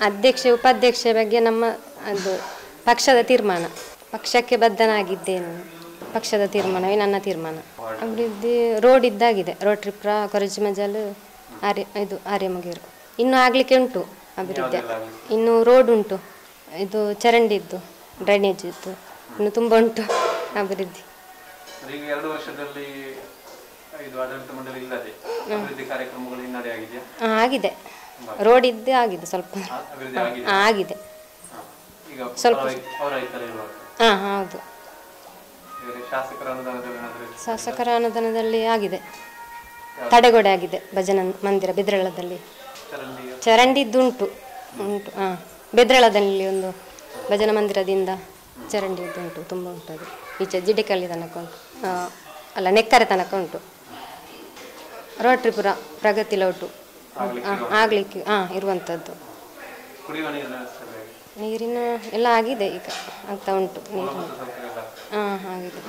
ಅಧ್ಯಕ್ಷೆ ಉಪಾಧ್ಯಕ್ಷ ಬಗ್ಗೆ ನಮ್ಮ ಅದು ಪಕ್ಷದ ತೀರ್ಮಾನ. ಪಕ್ಷಕ್ಕೆ ಬದ್ಧನಾಗಿದ್ದೇನೆ. ಪಕ್ಷದ ತೀರ್ಮಾನವೇ ನನ್ನ ತೀರ್ಮಾನ. ಅಭಿವೃದ್ಧಿ ರೋಡ್ ಇದ್ದಾಗಿದೆ. ರೋಡ್ ಟ್ರಿಪ್ರ ಮಜಲು ಆರ್ಯ ಇದು ಆರ್ಯಮಗೇರು ಇನ್ನೂ ಆಗ್ಲಿಕ್ಕೆ ಉಂಟು ಅಭಿವೃದ್ಧಿ. ಇನ್ನು ರೋಡ್ ಉಂಟು. ಇದು ಚರಂಡಿ ಇದ್ದು. ಡ್ರೈನೇಜ್ ಇತ್ತು ಇನ್ನು ತುಂಬ ಉಂಟು ಅಭಿವೃದ್ಧಿ. ಆಗಿದೆ. ರೋಡ್ ಇದ್ದೇ ಆಗಿದೆ ಸ್ವಲ್ಪ. ಆಗಿದೆ. ಸ್ವಲ್ಪ. ಹಾಂ ಹೌದು. ಶಾಸಕರ ಅನುದಾನದಲ್ಲಿ ಆಗಿದೆ. ತಡೆಗೋಡೆ ಆಗಿದೆ ಭಜನ ಮಂದಿರ ಬೆದ್ರಳದಲ್ಲಿ. ಚರಂಡಿ. ಚರಂಡಿದ್ದು ಉಂಟು. ಹಾ ಬೆದ್ರಳದಲ್ಲಿ ಒಂದು ಭಜನ ಮಂದಿರದಿಂದ ಚರಂಡಿದ್ದುಂಟು. ತುಂಬ ಉಂಟು ಅದು ಈಚೆ ಜಿಡಿಕಲ್ಲಿ ತನಕ ಉಂಟು. ಆ, ಅಲ್ಲ ನೆಕ್ಕರೆ ತನಕ ಉಂಟು. ರೋಟ್ರಿಪುರ ಪ್ರಗತಿ ಲೋಟು. ಆಗ್ಲಿಕ್ಕೆ ಹಾ ಇರುವಂತದ್ದು ನೀರಿನ ಎಲ್ಲ ಆಗಿದೆ ಈಗ ಆಗ್ತಾ ಉಂಟು. ಹಾ ಆಗಿದೆ.